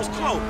was close.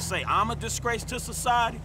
Say I'm a disgrace to society?